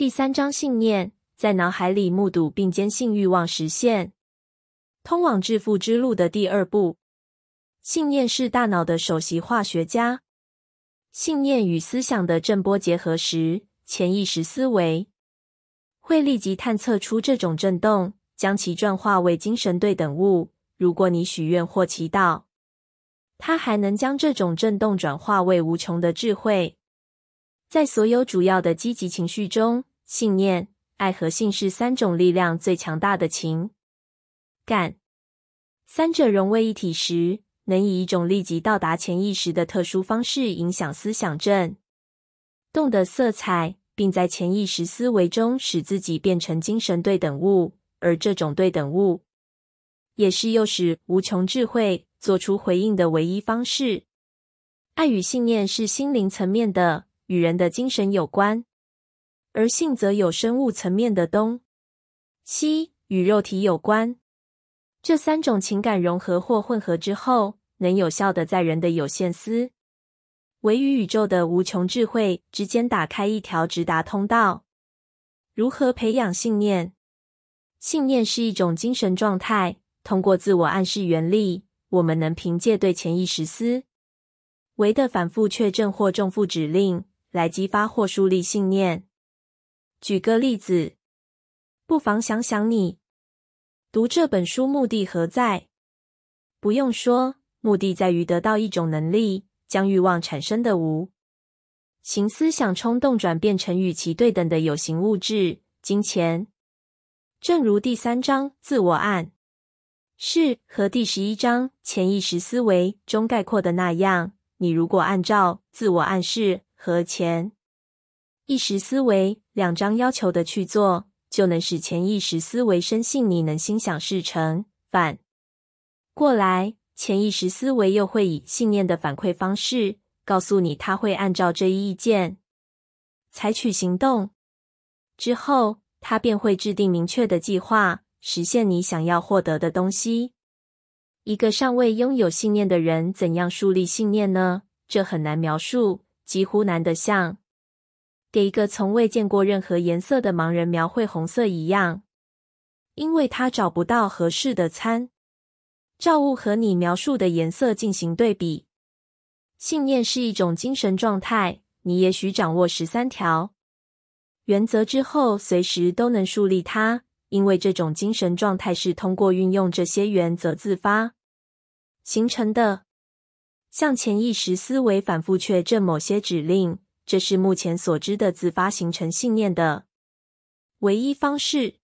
第三章信念，在脑海里目睹并坚信欲望实现，通往致富之路的第二步。信念是大脑的首席化学家。信念与思想的振波结合时，潜意识思维会立即探测出这种震动，将其转化为精神对等物。如果你许愿或祈祷，它还能将这种震动转化为无穷的智慧。在所有主要的积极情绪中，信念、爱和性是三种力量最强大的情感。三者融为一体时，能以一种立即到达潜意识的特殊方式影响思想振动的色彩，并在潜意识思维中使自己变成精神对等物。而这种对等物，也是诱使无穷智慧做出回应的唯一方式。爱与信念是心灵层面的，与人的精神有关。而性则有生物层面的东西与肉体有关，这三种情感融合或混合之后，能有效的在人的有限思维与宇宙的无穷智慧之间打开一条直达通道。如何培养信念？信念是一种精神状态，通过自我暗示原理，我们能凭借对潜意识思维的反复确证或重复指令，来激发或树立信念。举个例子，不妨想想你读这本书目的何在？不用说，目的在于得到一种能力，将欲望产生的无形思想冲动转变成与其对等的有形物质——金钱。正如第三章自我暗示和第十一章潜意识思维中概括的那样，你如果按照自我暗示和潜意识思维。两张要求的去做，就能使潜意识思维深信你能心想事成。反过来，潜意识思维又会以信念的反馈方式告诉你，他会按照这一意见采取行动。之后，他便会制定明确的计划，实现你想要获得的东西。一个尚未拥有信念的人，怎样树立信念呢？这很难描述，几乎难得像。给一个从未见过任何颜色的盲人描绘红色一样，因为他找不到合适的参照物和你描述的颜色进行对比。信念是一种精神状态，你也许掌握十三条原则之后，随时都能树立它，因为这种精神状态是通过运用这些原则自发形成的。向潜意识思维反复确证某些指令。这是目前所知的自发形成信念的唯一方式。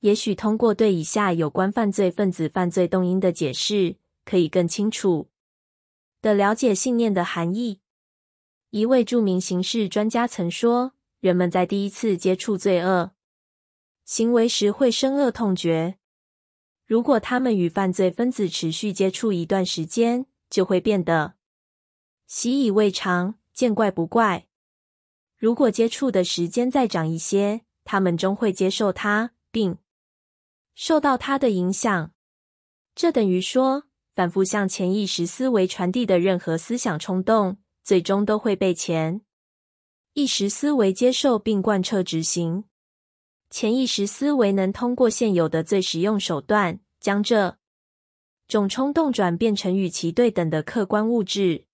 也许通过对以下有关犯罪分子犯罪动因的解释，可以更清楚的了解信念的含义。一位著名刑事专家曾说：“人们在第一次接触罪恶行为时会深恶痛绝，如果他们与犯罪分子持续接触一段时间，就会变得习以为常。”见怪不怪。如果接触的时间再长一些，他们终会接受它，并受到它的影响。这等于说，反复向潜意识思维传递的任何思想冲动，最终都会被潜意识思维接受并贯彻执行。潜意识思维能通过现有的最实用手段，将这种冲动转变成与其对等的客观物质。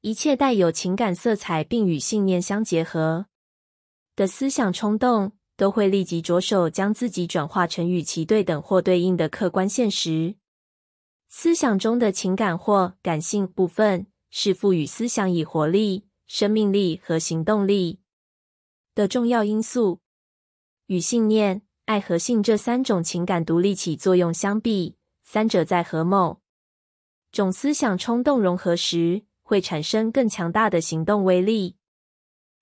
一切带有情感色彩并与信念相结合的思想冲动，都会立即着手将自己转化成与其对等或对应的客观现实。思想中的情感或感性部分，是赋予思想以活力、生命力和行动力的重要因素。与信念、爱和性这三种情感独立起作用相比，三者在和某种思想冲动融合时。会产生更强大的行动威力。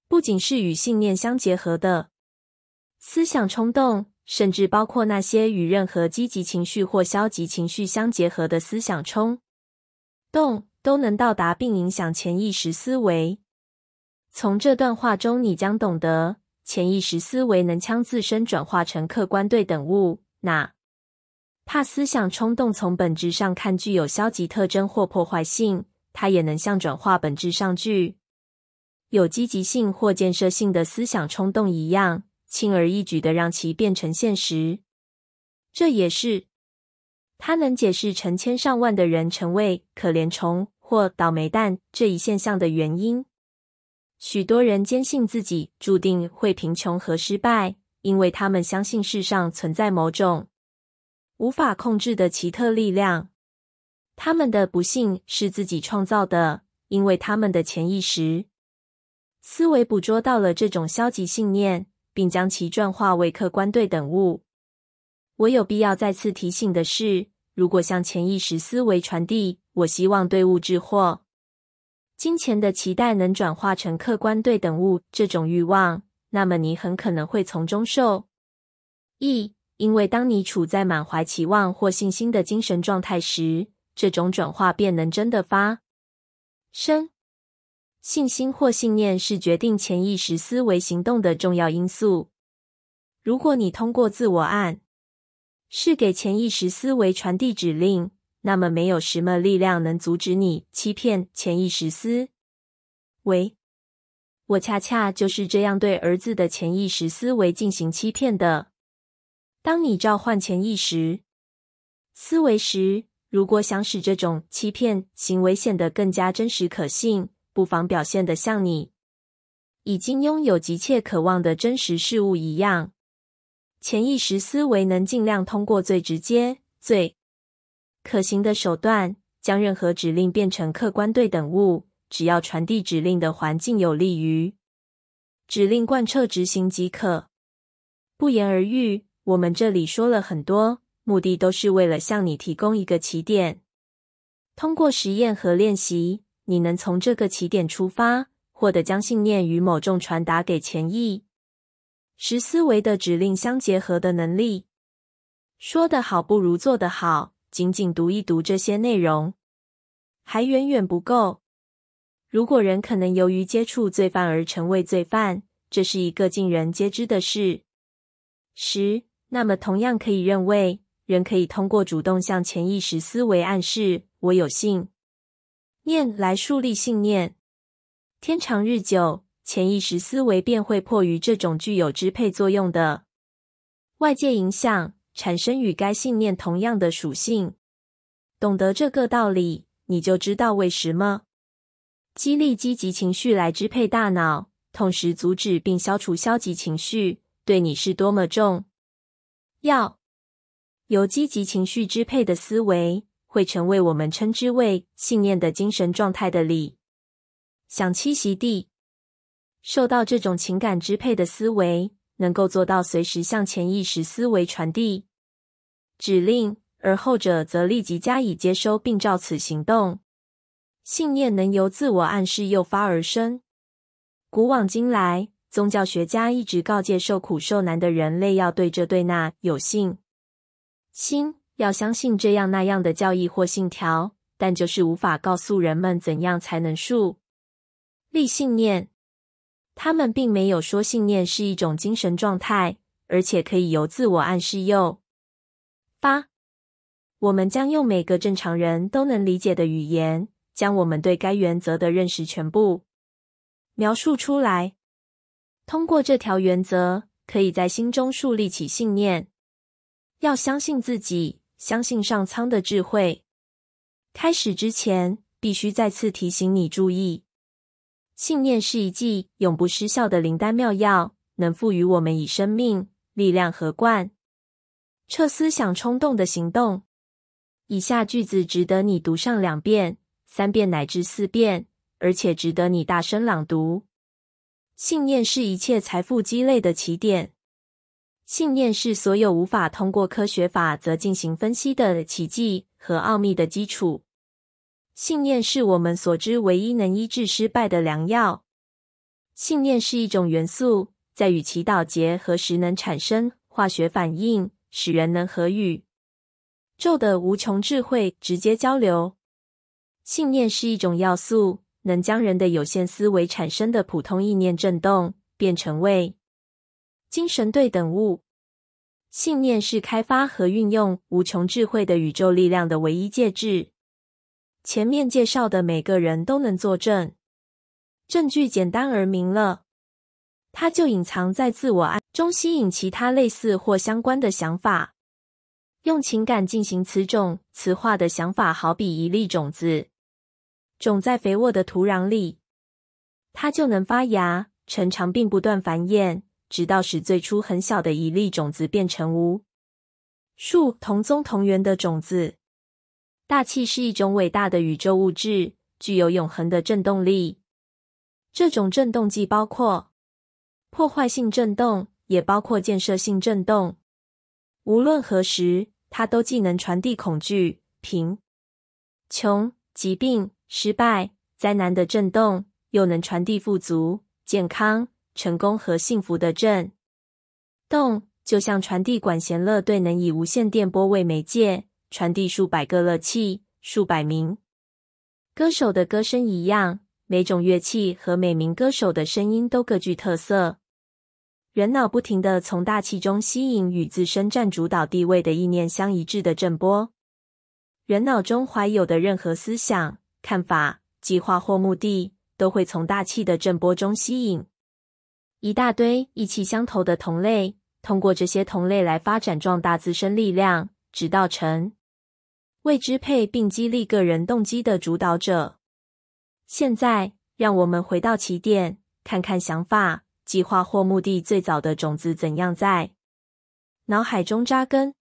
不仅是与信念相结合的思想冲动，甚至包括那些与任何积极情绪或消极情绪相结合的思想冲动，都能到达并影响潜意识思维。从这段话中，你将懂得，潜意识思维能将自身转化成客观对等物。哪怕思想冲动从本质上看具有消极特征或破坏性。它也能像转化本质上具有积极性或建设性的思想冲动一样，轻而易举的让其变成现实。这也是他能解释成千上万的人成为可怜虫或倒霉蛋这一现象的原因。许多人坚信自己注定会贫穷和失败，因为他们相信世上存在某种无法控制的奇特力量。他们的不幸是自己创造的，因为他们的潜意识思维捕捉到了这种消极信念，并将其转化为客观对等物。我有必要再次提醒的是，如果向潜意识思维传递“我希望对物质或金钱的期待能转化成客观对等物”这种欲望，那么你很可能会从中受益，因为当你处在满怀期望或信心的精神状态时，这种转化便能真的发生。信心或信念是决定潜意识思维行动的重要因素。如果你通过自我暗示给潜意识思维传递指令，那么没有什么力量能阻止你欺骗潜意识思维。我恰恰就是这样对儿子的潜意识思维进行欺骗的。当你召唤潜意识思维时，如果想使这种欺骗行为显得更加真实可信，不妨表现得像你已经拥有急切渴望的真实事物一样。潜意识思维能尽量通过最直接、最可行的手段，将任何指令变成客观对等物。只要传递指令的环境有利于指令贯彻执行即可。不言而喻，我们这里说了很多。目的都是为了向你提供一个起点。通过实验和练习，你能从这个起点出发，获得将信念与某种传达给潜意识思维的指令相结合的能力。说得好不如做得好，仅仅读一读这些内容还远远不够。如果人可能由于接触罪犯而成为罪犯，这是一个尽人皆知的事十，那么同样可以认为。人可以通过主动向潜意识思维暗示“我有信念”来树立信念。天长日久，潜意识思维便会迫于这种具有支配作用的外界影响，产生与该信念同样的属性。懂得这个道理，你就知道为什么激励积极情绪来支配大脑，同时阻止并消除消极情绪，对你是多么重要。由积极情绪支配的思维，会成为我们称之为信念的精神状态的理想栖息地。受到这种情感支配的思维，能够做到随时向潜意识思维传递指令，而后者则立即加以接收并照此行动。信念能由自我暗示诱发而生。古往今来，宗教学家一直告诫受苦受难的人类要对这对那有信。心要相信这样那样的教义或信条，但就是无法告诉人们怎样才能树立信念。他们并没有说信念是一种精神状态，而且可以由自我暗示诱发。我们将用每个正常人都能理解的语言，将我们对该原则的认识全部描述出来。通过这条原则，可以在心中树立起信念。要相信自己，相信上苍的智慧。开始之前，必须再次提醒你注意：信念是一剂永不失效的灵丹妙药，能赋予我们以生命、力量和贯彻思想冲动的行动。以下句子值得你读上两遍、三遍乃至四遍，而且值得你大声朗读。信念是一切财富积累的起点。信念是所有无法通过科学法则进行分析的奇迹和奥秘的基础。信念是我们所知唯一能医治失败的良药。信念是一种元素，在与祈祷结合时能产生化学反应，使人能和宇宙的无穷智慧直接交流。信念是一种要素，能将人的有限思维产生的普通意念振动，变成为。精神对等物，信念是开发和运用无穷智慧的宇宙力量的唯一介质。前面介绍的每个人都能作证。证据简单而明了，它就隐藏在自我爱中，吸引其他类似或相关的想法。用情感进行此种磁化的想法，好比一粒种子，种在肥沃的土壤里，它就能发芽、成长，并不断繁衍，直到使最初很小的一粒种子变成无数同宗同源的种子。大气是一种伟大的宇宙物质，具有永恒的振动力。这种振动既包括破坏性振动，也包括建设性振动。无论何时，它都既能传递恐惧、贫穷、疾病、失败、灾难的震动，又能传递富足、健康、成功和幸福的震动。就像传递管弦乐队能以无线电波为媒介传递数百个乐器、数百名歌手的歌声一样。每种乐器和每名歌手的声音都各具特色。人脑不停的从大气中吸引与自身占主导地位的意念相一致的震波。人脑中怀有的任何思想、看法、计划或目的，都会从大气的震波中吸引一大堆意气相投的同类，通过这些同类来发展壮大自身力量，直到成为支配并激励个人动机的主导者。现在，让我们回到起点，看看想法、计划或目的最早的种子怎样在脑海中扎根。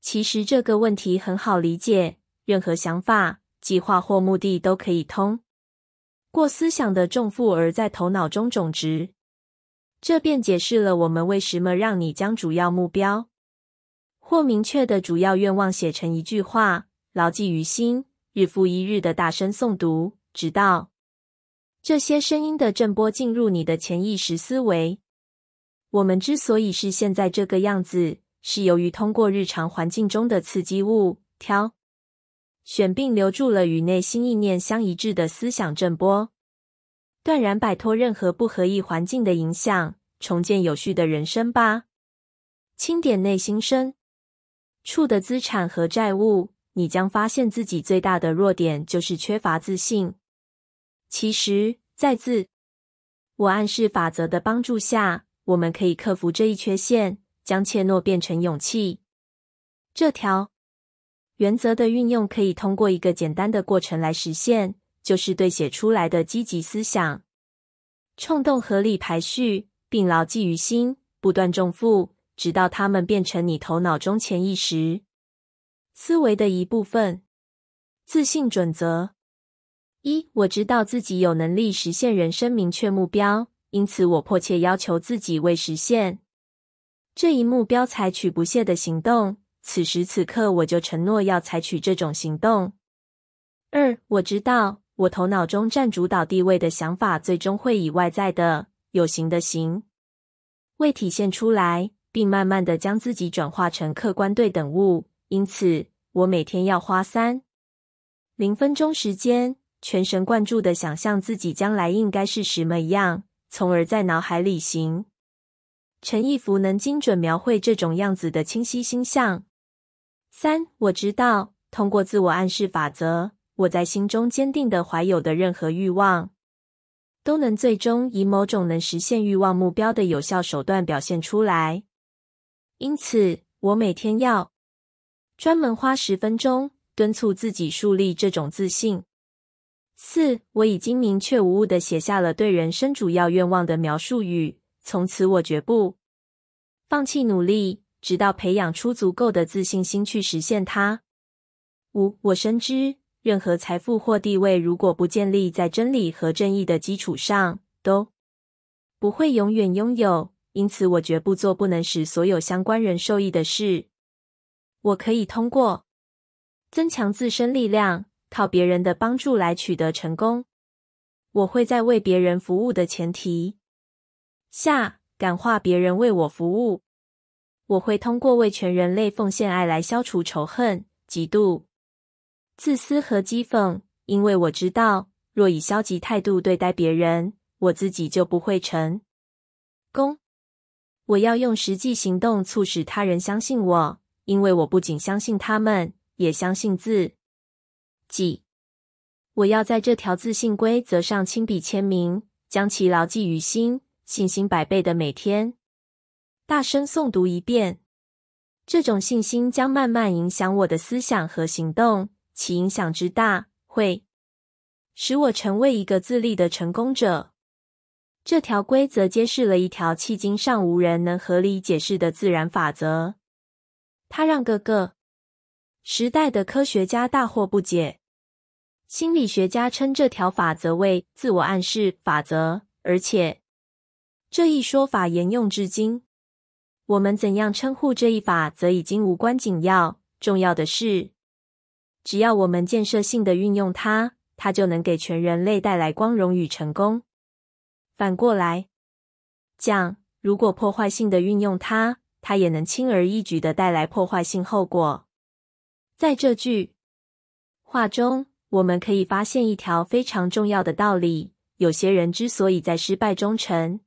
其实这个问题很好理解，任何想法、计划或目的都可以通过思想的重负而在头脑中种植。这便解释了我们为什么让你将主要目标或明确的主要愿望写成一句话，牢记于心，日复一日的大声诵读。直到这些声音的震波进入你的潜意识思维。我们之所以是现在这个样子，是由于通过日常环境中的刺激物挑选并留住了与内心意念相一致的思想震波，断然摆脱任何不合意环境的影响，重建有序的人生吧。清点内心深处的资产和债务，你将发现自己最大的弱点就是缺乏自信。其实，在自我暗示法则的帮助下，我们可以克服这一缺陷，将怯懦变成勇气。这条原则的运用可以通过一个简单的过程来实现，就是对写出来的积极思想冲动合理排序，并牢记于心，不断重复，直到它们变成你头脑中潜意识思维的一部分。自信准则。一，我知道自己有能力实现人生明确目标，因此我迫切要求自己为实现这一目标采取不懈的行动。此时此刻，我就承诺要采取这种行动。二，我知道我头脑中占主导地位的想法，最终会以外在的有形的形为体现出来，并慢慢的将自己转化成客观对等物。因此，我每天要花三零分钟时间。全神贯注的想象自己将来应该是什么样，从而在脑海里形成一幅能精准描绘这种样子的清晰星象。三，我知道通过自我暗示法则，我在心中坚定的怀有的任何欲望，都能最终以某种能实现欲望目标的有效手段表现出来。因此，我每天要专门花十分钟敦促自己树立这种自信。四，我已经明确无误的写下了对人生主要愿望的描述语。从此，我绝不放弃努力，直到培养出足够的自信心去实现它。五，我深知，任何财富或地位，如果不建立在真理和正义的基础上，都不会永远拥有。因此，我绝不做不能使所有相关人受益的事。我可以通过增强自身力量。靠别人的帮助来取得成功，我会在为别人服务的前提下感化别人为我服务。我会通过为全人类奉献爱来消除仇恨、嫉妒、自私和讥讽，因为我知道，若以消极态度对待别人，我自己就不会成功。我要用实际行动促使他人相信我，因为我不仅相信他们，也相信自。己我要在这条自信规则上亲笔签名，将其牢记于心，信心百倍的每天大声诵读一遍。这种信心将慢慢影响我的思想和行动，其影响之大，会使我成为一个自立的成功者。这条规则揭示了一条迄今尚无人能合理解释的自然法则，它让各个时代的科学家大惑不解。心理学家称这条法则为自我暗示法则，而且这一说法沿用至今。我们怎样称呼这一法则已经无关紧要，重要的是，只要我们建设性的运用它，它就能给全人类带来光荣与成功。反过来讲，如果破坏性的运用它，它也能轻而易举的带来破坏性后果。在这句话中，我们可以发现一条非常重要的道理：有些人之所以在失败中沉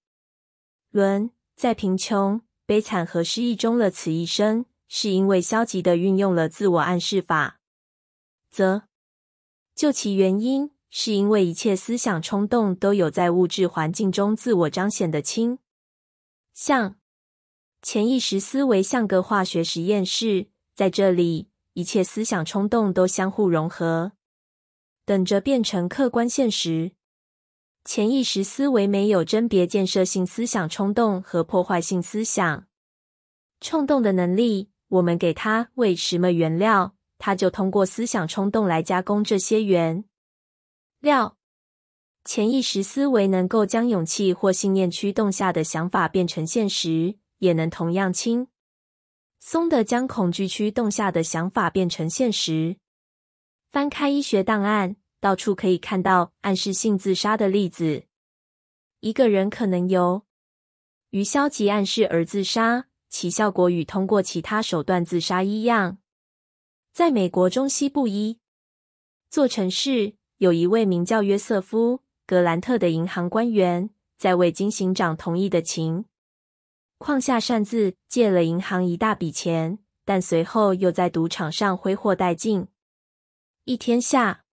沦，在贫穷。悲惨和失意中了此一生，是因为消极的运用了自我暗示法则。就其原因，是因为一切思想冲动都有在物质环境中自我彰显的倾向。潜意识思维像个化学实验室，在这里，一切思想冲动都相互融合，等着变成客观现实。潜意识思维没有甄别建设性思想冲动和破坏性思想冲动的能力。我们给它喂什么原料，他就通过思想冲动来加工这些原料。潜意识思维能够将勇气或信念驱动下的想法变成现实，也能同样轻松的将恐惧驱动下的想法变成现实。翻开医学档案。到处可以看到暗示性自杀的例子。一个人可能由于消极暗示而自杀，其效果与通过其他手段自杀一样。在美国中西部一座城市，有一位名叫约瑟夫·格兰特的银行官员，在未经行长同意的情况下擅自借了银行一大笔钱，但随后又在赌场上挥霍殆尽。一天下。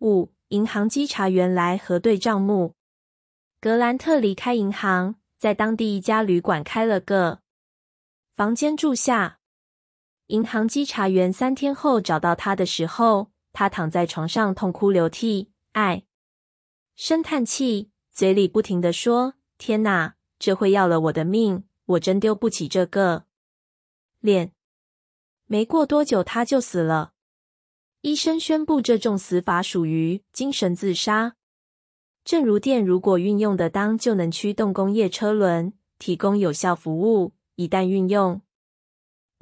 午银行稽查员来核对账目。格兰特离开银行，在当地一家旅馆开了个房间住下。银行稽查员三天后找到他的时候，他躺在床上痛哭流涕，唉声叹气，嘴里不停的说：“天哪，这会要了我的命！我真丢不起这个脸。”没过多久，他就死了。医生宣布，这种死法属于精神自杀。正如电如果运用的当，就能驱动工业车轮，提供有效服务；一旦运用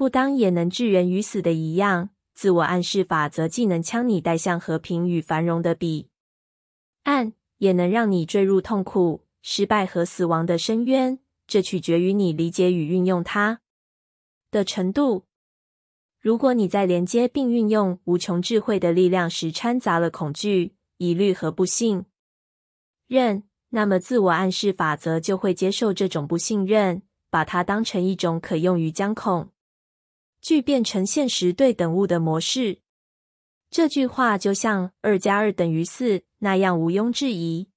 不当，也能致人于死的一样。自我暗示法则既能将你带向和平与繁荣的彼岸，也能让你坠入痛苦、失败和死亡的深渊。这取决于你理解与运用它的程度。如果你在连接并运用无穷智慧的力量时掺杂了恐惧、疑虑和不信任，那么自我暗示法则就会接受这种不信任，把它当成一种可用于将恐聚变成现实对等物的模式。这句话就像二加二等于四那样毋庸置疑，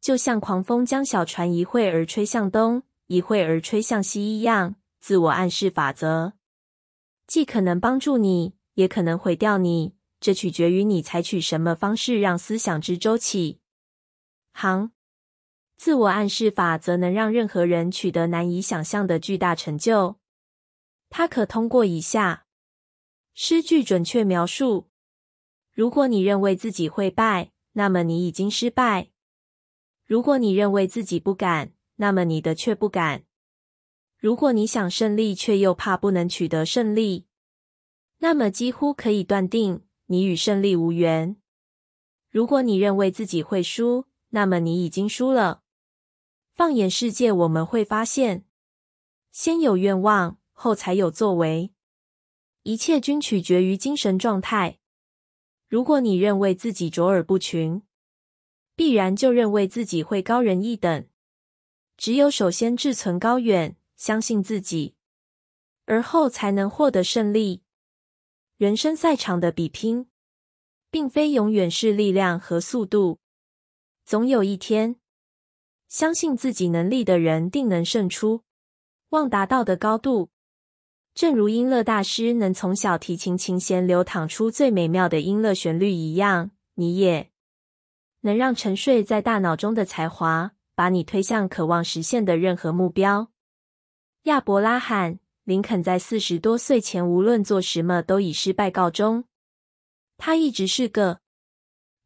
就像狂风将小船一会儿吹向东，一会儿吹向西一样。自我暗示法则。既可能帮助你，也可能毁掉你。这取决于你采取什么方式让思想之周起航。自我暗示法则能让任何人取得难以想象的巨大成就。它可通过以下诗句准确描述：如果你认为自己会败，那么你已经失败；如果你认为自己不敢，那么你的确不敢。如果你想胜利，却又怕不能取得胜利，那么几乎可以断定你与胜利无缘。如果你认为自己会输，那么你已经输了。放眼世界，我们会发现，先有愿望，后才有作为，一切均取决于精神状态。如果你认为自己卓尔不群，必然就认为自己会高人一等。只有首先志存高远。相信自己，而后才能获得胜利。人生赛场的比拼，并非永远是力量和速度。总有一天，相信自己能力的人定能胜出，望达到的高度。正如音乐大师能从小提琴琴弦流淌出最美妙的音乐旋律一样，你也能让沉睡在大脑中的才华，把你推向渴望实现的任何目标。亚伯拉罕·林肯在四十多岁前，无论做什么都以失败告终。他一直是个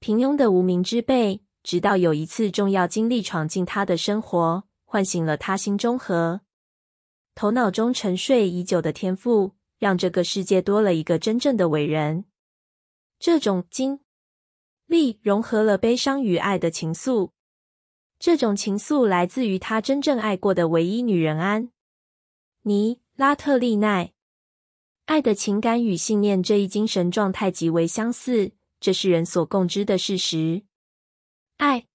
平庸的无名之辈，直到有一次重要经历闯进他的生活，唤醒了他心中和。头脑中沉睡已久的天赋，让这个世界多了一个真正的伟人。这种经历融合了悲伤与爱的情愫。这种情愫来自于他真正爱过的唯一女人安妮·拉特利奈。爱的情感与信念这一精神状态极为相似，这是人所共知的事实。爱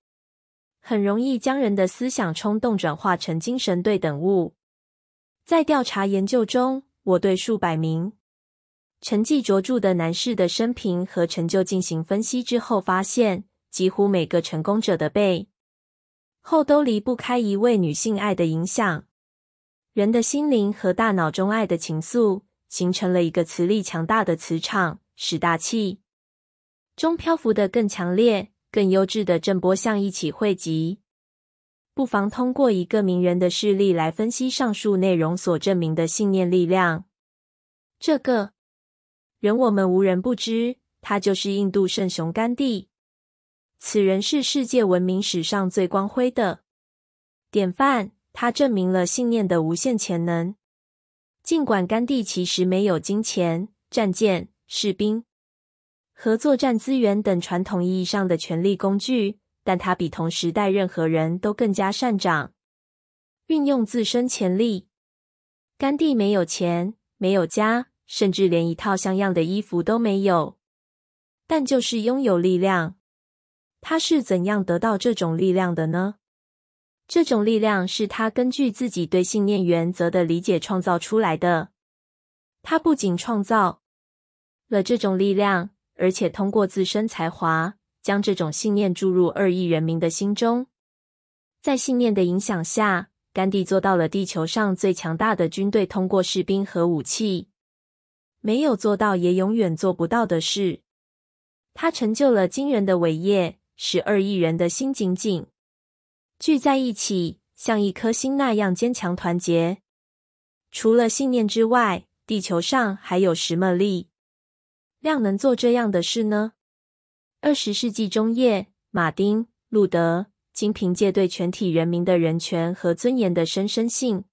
很容易将人的思想冲动转化成精神对等物。在调查研究中，我对数百名成绩卓著的男士的生平和成就进行分析之后，发现几乎每个成功者的背后都离不开一位女性爱的影响。人的心灵和大脑中爱的情愫，形成了一个磁力强大的磁场，使大气中漂浮的更强烈、更优质的震波向一起汇集。不妨通过一个名人的事例来分析上述内容所证明的信念力量。这个人我们无人不知，他就是印度圣雄甘地。此人是世界文明史上最光辉的典范，他证明了信念的无限潜能。尽管甘地其实没有金钱、战舰、士兵和作战资源等传统意义上的权力工具。但他比同时代任何人都更加擅长运用自身潜力。甘地没有钱，没有家，甚至连一套像样的衣服都没有，但就是拥有力量。他是怎样得到这种力量的呢？这种力量是他根据自己对信念原则的理解创造出来的。他不仅创造了这种力量，而且通过自身才华。将这种信念注入二亿人民的心中，在信念的影响下，甘地做到了地球上最强大的军队通过士兵和武器没有做到也永远做不到的事。他成就了惊人的伟业，使二亿人的心紧紧聚在一起，像一颗心那样坚强团结。除了信念之外，地球上还有什么力量能做这样的事呢？二十世纪中叶，马丁·路德·金凭借对全体人民的人权和尊严的深深信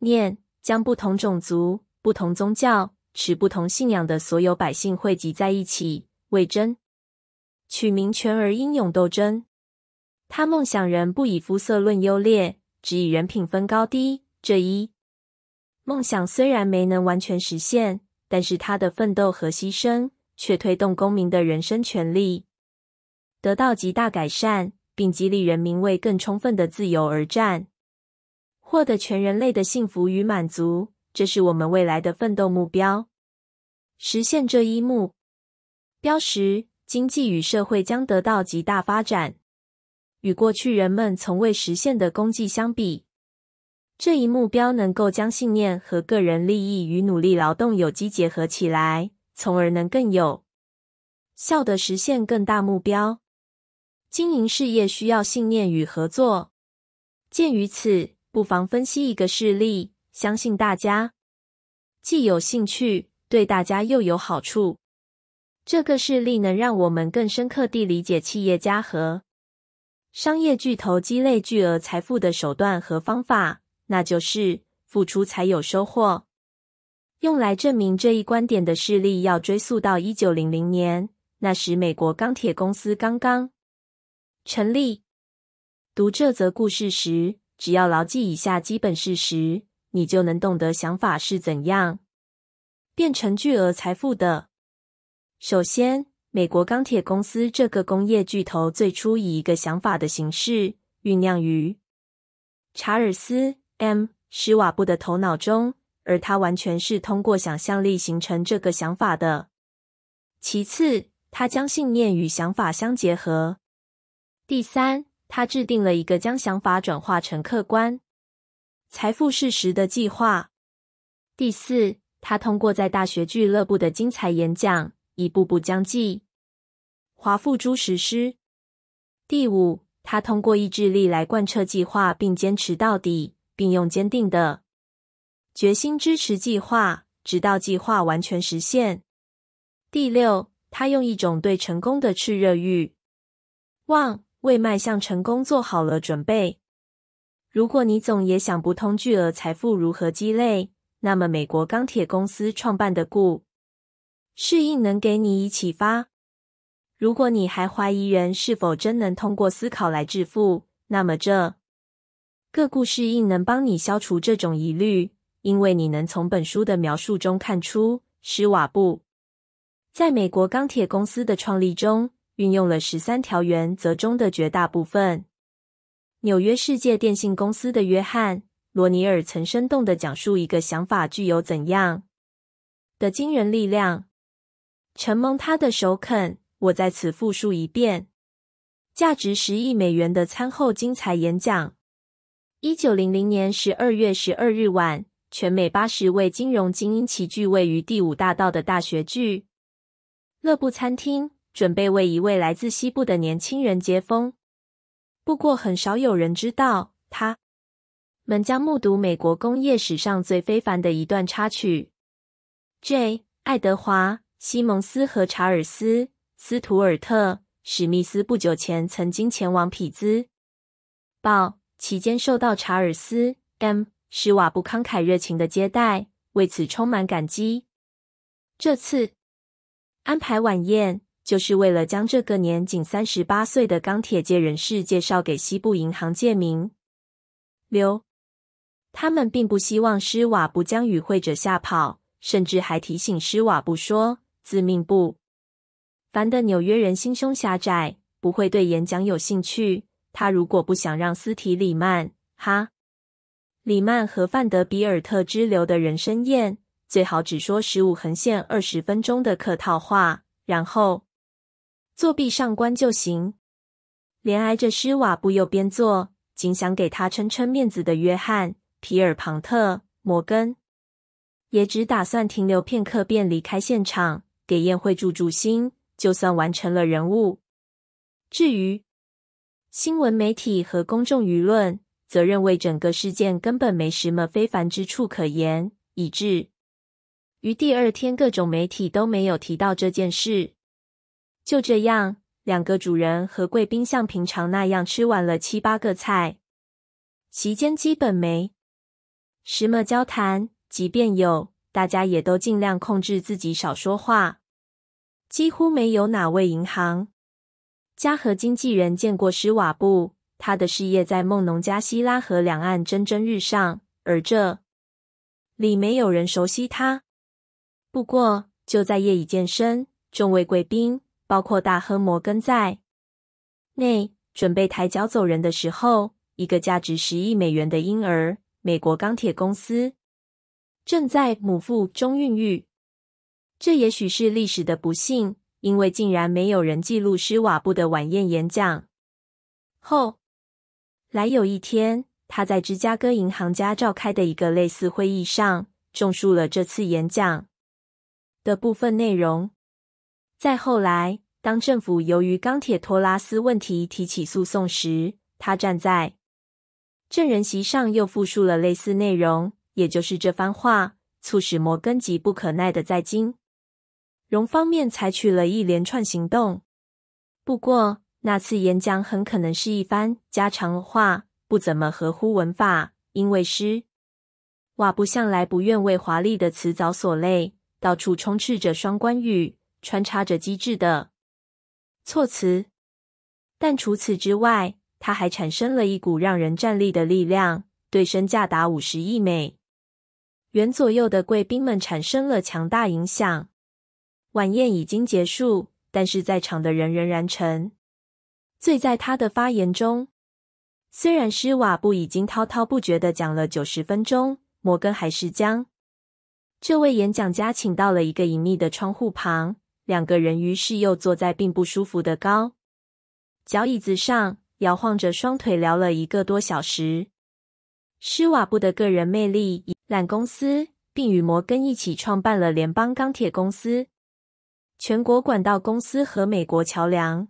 念，将不同种族、不同宗教、持不同信仰的所有百姓汇集在一起，为争取民权而英勇斗争。他梦想人不以肤色论优劣，只以人品分高低。这一梦想虽然没能完全实现，但是他的奋斗和牺牲。却推动公民的人身权利得到极大改善，并激励人民为更充分的自由而战，获得全人类的幸福与满足。这是我们未来的奋斗目标。实现这一目标时，经济与社会将得到极大发展。与过去人们从未实现的功绩相比，这一目标能够将信念和个人利益与努力劳动有机结合起来。从而能更有效的实现更大目标。经营事业需要信念与合作。鉴于此，不妨分析一个事例，相信大家既有兴趣，对大家又有好处。这个事例能让我们更深刻地理解企业家和商业巨头积累巨额财富的手段和方法，那就是付出才有收获。用来证明这一观点的事例要追溯到一九零零年，那时美国钢铁公司刚刚成立。读这则故事时，只要牢记以下基本事实，你就能懂得想法是怎样变成巨额财富的。首先，美国钢铁公司这个工业巨头最初以一个想法的形式酝酿于查尔斯 ·M· 施瓦布的头脑中。而他完全是通过想象力形成这个想法的。其次，他将信念与想法相结合。第三，他制定了一个将想法转化成客观财富事实的计划。第四，他通过在大学俱乐部的精彩演讲，一步步将计划付诸实施。第五，他通过意志力来贯彻计划，并坚持到底，并用坚定的决心支持计划，直到计划完全实现。第六，他用一种对成功的炽热欲望。为迈向成功做好了准备。如果你总也想不通巨额财富如何积累，那么美国钢铁公司创办的故适应能给你以启发。如果你还怀疑人是否真能通过思考来致富，那么这个故事应能帮你消除这种疑虑，因为你能从本书的描述中看出，施瓦布在美国钢铁公司的创立中。运用了十三条原则中的绝大部分。纽约世界电信公司的约翰·罗尼尔曾生动的讲述一个想法具有怎样的惊人力量。承蒙他的首肯，我在此复述一遍价值十亿美元的餐后精彩演讲。一九零零年十二月十二日晚，全美八十位金融精英齐聚位于第五大道的大学聚乐部餐厅。准备为一位来自西部的年轻人接风。不过，很少有人知道，他们将目睹美国工业史上最非凡的一段插曲。J. 爱德华·西蒙斯和查尔斯·斯图尔特·史密斯不久前曾经前往匹兹堡，期间受到查尔斯 ·M· 施瓦布慷慨热情的接待，为此充满感激。这次安排晚宴。就是为了将这个年仅三十八岁的钢铁界人士介绍给西部银行界名流。他们并不希望施瓦布将与会者吓跑，甚至还提醒施瓦布说：“自命不凡的纽约人心胸狭窄，不会对演讲有兴趣。他如果不想让斯提里曼、哈里曼和范德比尔特之流的人生宴，最好只说十五横线二十分钟的客套话，然后。”作弊上官就行。连挨着施瓦布右边坐，仅想给他撑撑面子的约翰·皮尔庞特·摩根，也只打算停留片刻便离开现场，给宴会助助兴，就算完成了人物。至于新闻媒体和公众舆论，则认为整个事件根本没什么非凡之处可言，以致于第二天各种媒体都没有提到这件事。就这样，两个主人和贵宾像平常那样吃完了七八个菜。席间基本没什么交谈，即便有，大家也都尽量控制自己少说话。几乎没有哪位银行家和经纪人见过施瓦布，他的事业在孟农加希拉河两岸蒸蒸日上，而这里没有人熟悉他。不过，就在夜已渐深，众位贵宾。包括大亨摩根在内，准备抬脚走人的时候，一个价值十亿美元的婴儿——美国钢铁公司，正在母腹中孕育。这也许是历史的不幸，因为竟然没有人记录施瓦布的晚宴演讲。后来有一天，他在芝加哥银行家召开的一个类似会议上，重述了这次演讲的部分内容。再后来，当政府由于钢铁托拉斯问题提起诉讼时，他站在证人席上又复述了类似内容。也就是这番话，促使摩根急不可耐的在金融方面采取了一连串行动。不过，那次演讲很可能是一番家常话，不怎么合乎文法，因为诗瓦布向来不愿为华丽的词藻所累，到处充斥着双关语。穿插着机智的措辞，但除此之外，它还产生了一股让人站立的力量，对身价达五十亿美元左右的贵宾们产生了强大影响。晚宴已经结束，但是在场的人仍然沉醉在他的发言中。虽然施瓦布已经滔滔不绝的讲了九十分钟，摩根还是将这位演讲家请到了一个隐秘的窗户旁。两个人于是又坐在并不舒服的高脚椅子上，摇晃着双腿聊了一个多小时。施瓦布的个人魅力以揽公司，并与摩根一起创办了联邦钢铁公司、全国管道公司和美国桥梁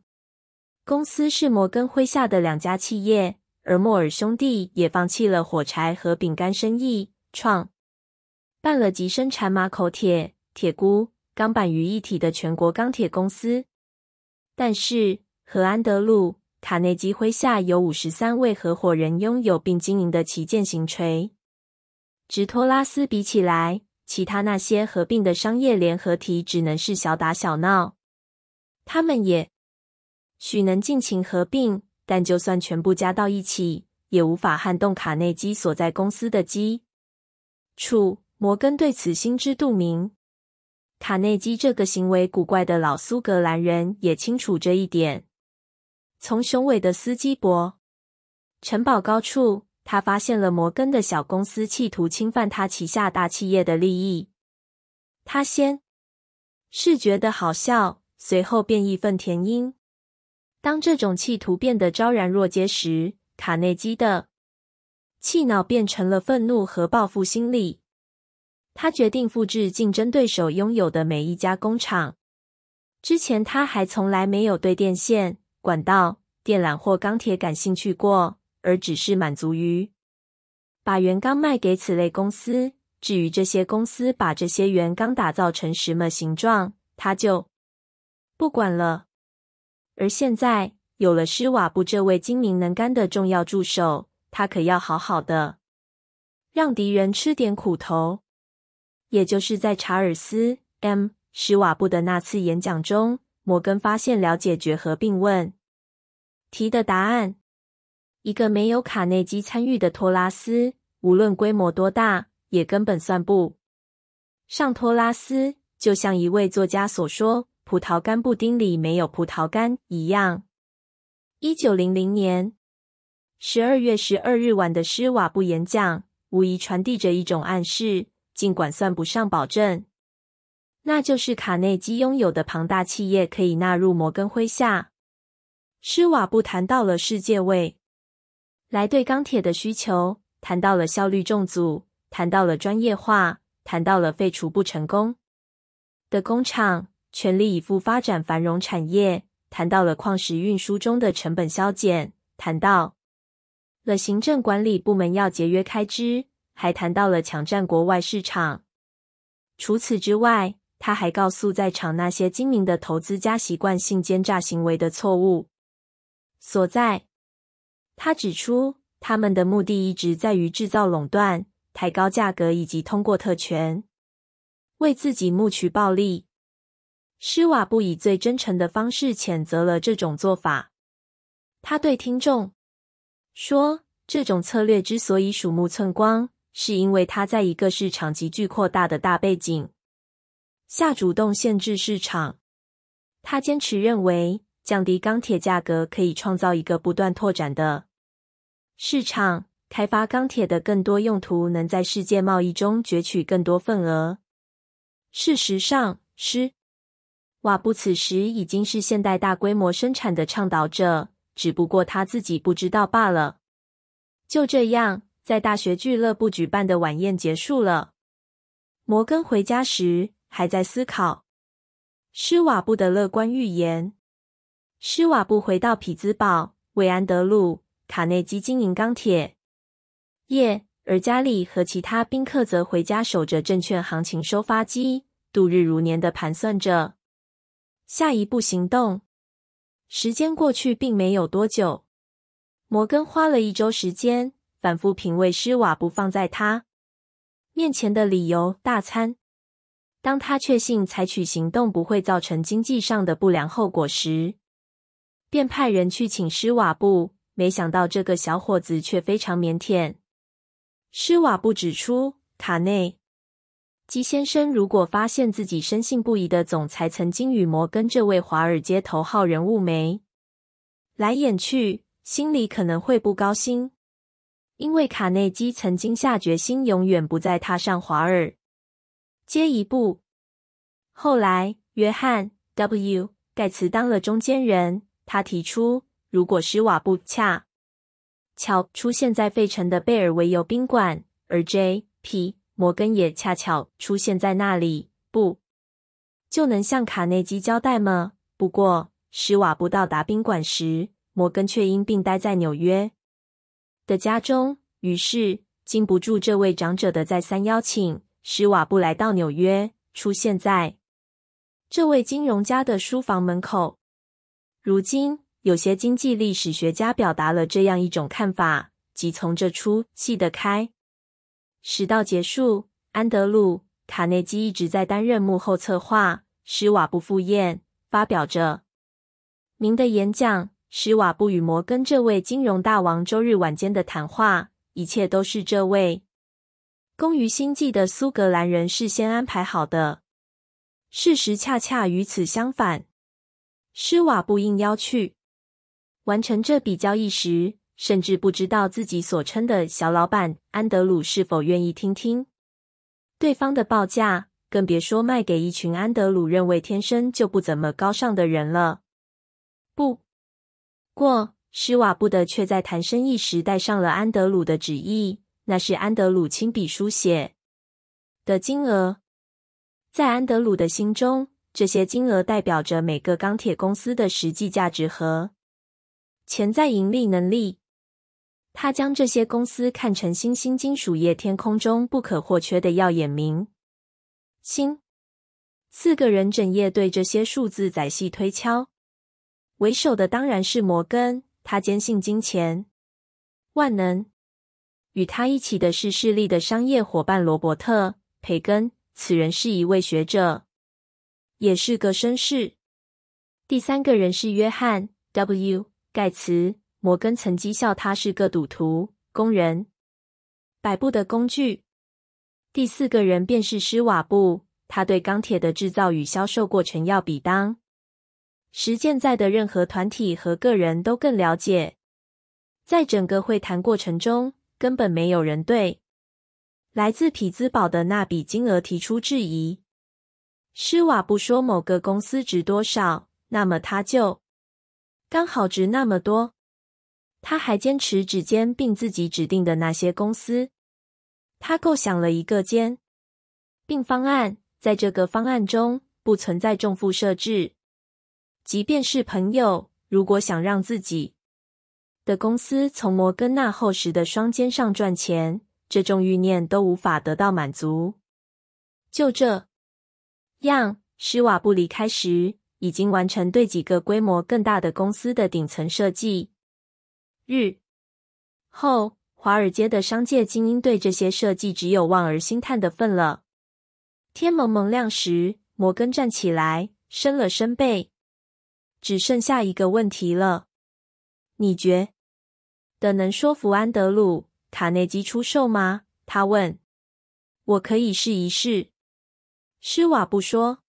公司，是摩根麾下的两家企业。而莫尔兄弟也放弃了火柴和饼干生意，创办了集生产马口铁、铁钴、钢板于一体的全国钢铁公司。但是，和安德鲁·卡内基麾下有五十三位合伙人拥有并经营的旗舰型锤直托拉斯比起来，其他那些合并的商业联合体只能是小打小闹。他们也许能尽情合并。但就算全部加到一起，也无法撼动卡内基所在公司的基础。摩根对此心知肚明。卡内基这个行为古怪的老苏格兰人也清楚这一点。从雄伟的斯基伯城堡高处，他发现了摩根的小公司企图侵犯他旗下大企业的利益。他先是觉得好笑，随后便义愤填膺。当这种企图变得昭然若揭时，卡内基的气恼变成了愤怒和报复心理。他决定复制竞争对手拥有的每一家工厂。之前他还从来没有对电线、管道、电缆或钢铁感兴趣过，而只是满足于把原钢卖给此类公司。至于这些公司把这些原钢打造成什么形状，他就不管了。而现在有了施瓦布这位精明能干的重要助手，他可要好好的让敌人吃点苦头。也就是在查尔斯 ·M· 施瓦布的那次演讲中，摩根发现了解决合并问题的答案。一个没有卡内基参与的托拉斯，无论规模多大，也根本算不上托拉斯。就像一位作家所说。葡萄干布丁里没有葡萄干一样。一九零零年十二月十二日晚的施瓦布演讲，无疑传递着一种暗示，尽管算不上保证，那就是卡内基拥有的庞大企业可以纳入摩根麾下。施瓦布谈到了世界未来对钢铁的需求，谈到了效率重组，谈到了专业化，谈到了废除不成功的工厂。全力以赴发展繁荣产业，谈到了矿石运输中的成本削减，谈到了行政管理部门要节约开支，还谈到了抢占国外市场。除此之外，他还告诉在场那些精明的投资家习惯性奸诈行为的错误所在。他指出，他们的目的一直在于制造垄断、抬高价格以及通过特权为自己谋取暴利。施瓦布以最真诚的方式谴责了这种做法。他对听众说：“这种策略之所以鼠目寸光，是因为他在一个市场急剧扩大的大背景下主动限制市场。他坚持认为，降低钢铁价格可以创造一个不断拓展的市场，开发钢铁的更多用途，能在世界贸易中攫取更多份额。事实上，施。”瓦布此时已经是现代大规模生产的倡导者，只不过他自己不知道罢了。就这样，在大学俱乐部举办的晚宴结束了。摩根回家时还在思考施瓦布的乐观预言。施瓦布回到匹兹堡，为安德鲁·卡内基经营钢铁业，而加里和其他宾客则回家守着证券行情收发机，度日如年的盘算着。下一步行动。时间过去并没有多久，摩根花了一周时间反复品味施瓦布放在他面前的理由大餐。当他确信采取行动不会造成经济上的不良后果时，便派人去请施瓦布。没想到这个小伙子却非常腼腆。施瓦布指出，卡内。基先生如果发现自己深信不疑的总裁曾经与摩根这位华尔街头号人物眉来眼去，心里可能会不高兴，因为卡内基曾经下决心永远不再踏上华尔街一步。后来，约翰 W. 盖茨当了中间人。他提出，如果施瓦布恰巧出现在费城的贝尔维尤宾馆，而 J.P. 摩根也恰巧出现在那里，不就能向卡内基交代吗？不过，施瓦布到达宾馆时，摩根却因病待在纽约的家中。于是，经不住这位长者的再三邀请，施瓦布来到纽约，出现在这位金融家的书房门口。如今，有些经济历史学家表达了这样一种看法：即从这出戏的开始到结束，安德鲁·卡内基一直在担任幕后策划。施瓦布赴宴，发表着名的演讲。施瓦布与摩根这位金融大王周日晚间的谈话。一切都是这位工于心计的苏格兰人事先安排好的。事实恰恰与此相反。施瓦布应邀去完成这笔交易时，甚至不知道自己所称的小老板安德鲁是否愿意听听对方的报价，更别说卖给一群安德鲁认为天生就不怎么高尚的人了。不过。施瓦布的却在谈生意时带上了安德鲁的旨意，那是安德鲁亲笔书写的金额。在安德鲁的心中，这些金额代表着每个钢铁公司的实际价值和潜在盈利能力。他将这些公司看成新兴金属业天空中不可或缺的耀眼明星。四个人整夜对这些数字仔细推敲，为首的当然是摩根。他坚信金钱万能。与他一起的是势力的商业伙伴罗伯特·培根，此人是一位学者，也是个绅士。第三个人是约翰 ·W· 盖茨。摩根曾讥笑他是个赌徒、工人、摆布的工具。第四个人便是施瓦布，他对钢铁的制造与销售过程要比当。实践在的任何团体和个人都更了解。在整个会谈过程中，根本没有人对来自匹兹堡的那笔金额提出质疑。施瓦布说某个公司值多少，那么他就刚好值那么多。他还坚持只兼并自己指定的那些公司。他构想了一个兼并方案，在这个方案中不存在重复设置。即便是朋友，如果想让自己的公司从摩根那厚实的双肩上赚钱，这种欲念都无法得到满足。就这样，施瓦布离开时，已经完成对几个规模更大的公司的顶层设计。日后，华尔街的商界精英对这些设计只有望而兴叹的份了。天蒙蒙亮时，摩根站起来，伸了伸背。只剩下一个问题了，你觉得能说服安德鲁·卡内基出售吗？他问。我可以试一试，施瓦布说。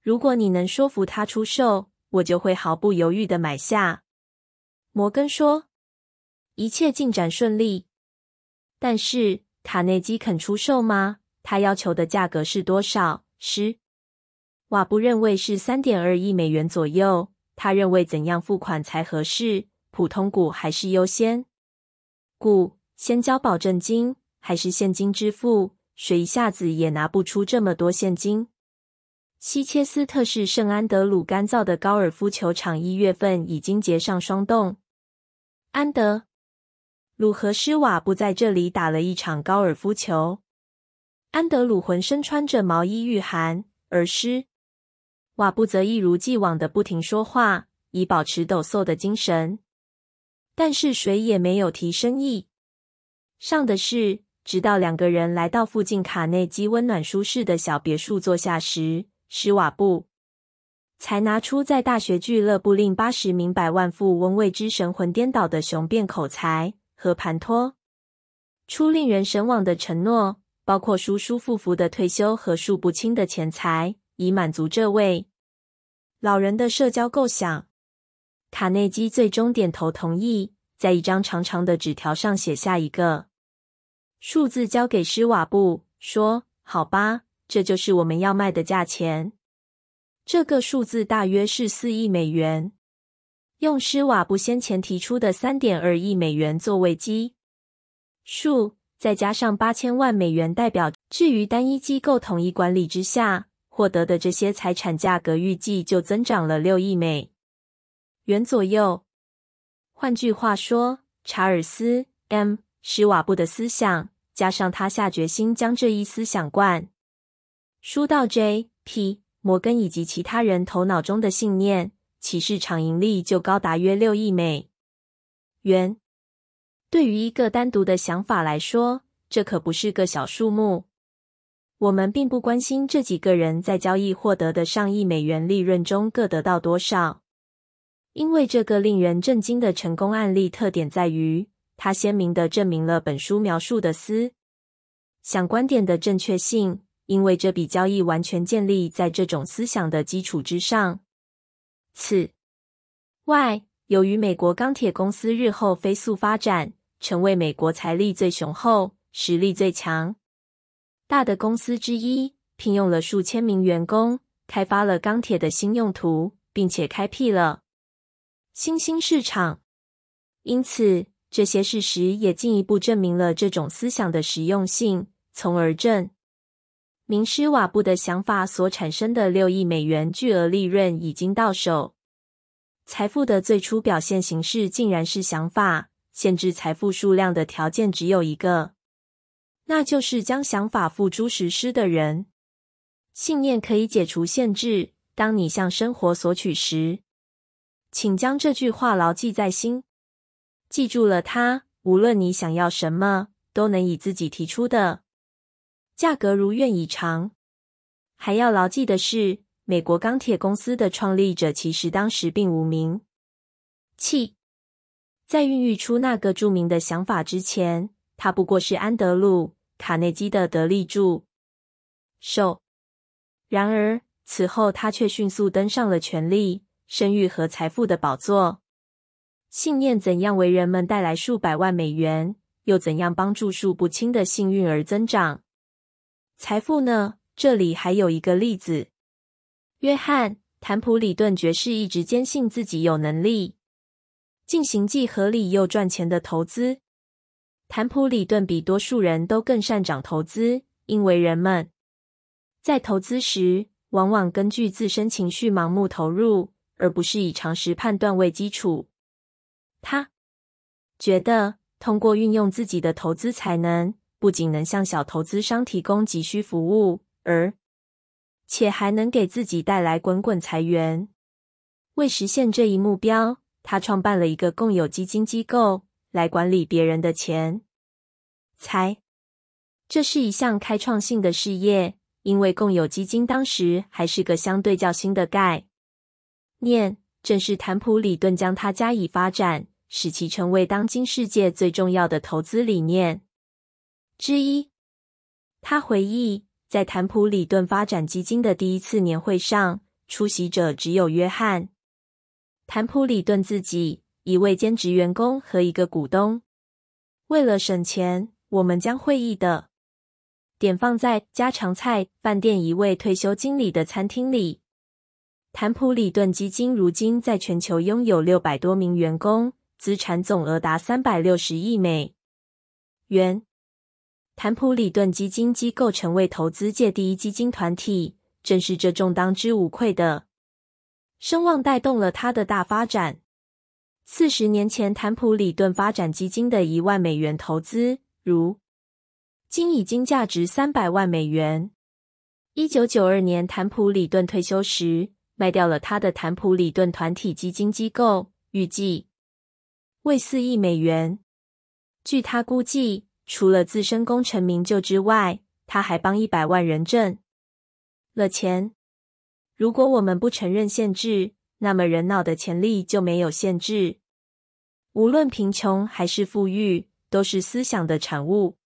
如果你能说服他出售，我就会毫不犹豫的买下。摩根说。一切进展顺利，但是卡内基肯出售吗？他要求的价格是多少？施。瓦布认为是三点二亿美元左右。他认为怎样付款才合适？普通股还是优先股？先交保证金还是现金支付？谁一下子也拿不出这么多现金？西切斯特市圣安德鲁干燥的高尔夫球场一月份已经结上霜冻。安德鲁和施瓦布在这里打了一场高尔夫球。安德鲁浑身穿着毛衣御寒，而施。瓦布则一如既往的不停说话，以保持抖擞的精神。但是谁也没有提生意上的事，直到两个人来到附近卡内基温暖舒适的小别墅坐下时，施瓦布才拿出在大学俱乐部令八十名百万富翁为之神魂颠倒的雄辩口才和盘托出令人神往的承诺，包括舒舒服服的退休和数不清的钱财。以满足这位老人的社交构想，卡内基最终点头同意，在一张长长的纸条上写下一个数字，交给施瓦布，说：“好吧，这就是我们要卖的价钱。”这个数字大约是四亿美元。用施瓦布先前提出的三点二亿美元作为基数，再加上八千万美元代表，至于单一机构统一管理之下获得的这些财产价格，预计就增长了六亿美元左右。换句话说，查尔斯 ·M· 施瓦布的思想，加上他下决心将这一思想灌输到 J.P. 摩根以及其他人头脑中的信念。其市场盈利就高达约六亿美元。对于一个单独的想法来说，这可不是个小数目。我们并不关心这几个人在交易获得的上亿美元利润中各得到多少，因为这个令人震惊的成功案例特点在于，它鲜明的证明了本书描述的思想观点的正确性，因为这笔交易完全建立在这种思想的基础之上。此外，由于美国钢铁公司日后飞速发展，成为美国财力最雄厚、实力最强大的公司之一，聘用了数千名员工，开发了钢铁的新用途，并且开辟了新兴市场。因此，这些事实也进一步证明了这种思想的实用性，从而证。明施瓦布的想法所产生的六亿美元巨额利润已经到手。财富的最初表现形式竟然是想法。限制财富数量的条件只有一个，那就是将想法付诸实施的人。信念可以解除限制。当你向生活索取时，请将这句话牢记在心。记住了它，无论你想要什么，都能以自己提出的。价格如愿以偿。还要牢记的是，美国钢铁公司的创立者其实当时并无名气。在孕育出那个著名的想法之前，他不过是安德鲁·卡内基的得力助手。然而，此后他却迅速登上了权力、声誉和财富的宝座。信念怎样为人们带来数百万美元，又怎样帮助数不清的幸运儿增长？财富呢？这里还有一个例子：约翰·坦普里顿爵士一直坚信自己有能力进行既合理又赚钱的投资。坦普里顿比多数人都更擅长投资，因为人们在投资时往往根据自身情绪盲目投入，而不是以常识判断为基础。他觉得通过运用自己的投资才能。不仅能向小投资商提供急需服务，而且还能给自己带来滚滚财源。为实现这一目标，他创办了一个共有基金机构来管理别人的钱财。这是一项开创性的事业，因为共有基金当时还是个相对较新的概念。正是坦普里顿将它加以发展，使其成为当今世界最重要的投资理念。之一，他回忆，在坦普里顿发展基金的第一次年会上，出席者只有约翰·坦普里顿自己、一位兼职员工和一个股东。为了省钱，我们将会议的点放在家常菜饭店一位退休经理的餐厅里。坦普里顿基金如今在全球拥有六百多名员工，资产总额达三百六十亿美元。坦普里顿基金机构成为投资界第一基金团体，正是这种当之无愧的声望带动了它的大发展。四十年前，坦普里顿发展基金的一万美元投资，如今已经价值三百万美元。一九九二年，坦普里顿退休时，卖掉了他的坦普里顿团体基金机构，预计为四亿美元。据他估计。除了自身功成名就之外，他还帮一百万人挣了钱。如果我们不承认限制，那么人脑的潜力就没有限制。无论贫穷还是富裕，都是思想的产物。